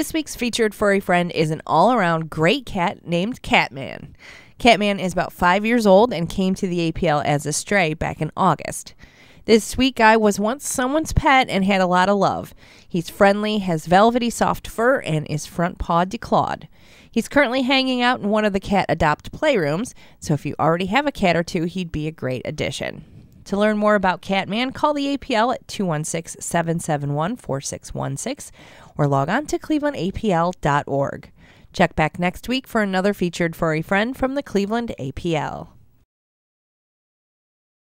This week's featured furry friend is an all around great cat named Catman. Catman is about five years old and came to the APL as a stray back in August. This sweet guy was once someone's pet and had a lot of love. He's friendly, has velvety soft fur, and is front paw declawed. He's currently hanging out in one of the cat adopt playrooms, so if you already have a cat or two, he'd be a great addition. To learn more about Catman, call the APL at 216 771 4616 or log on to clevelandapl.org. Check back next week for another featured furry friend from the Cleveland APL.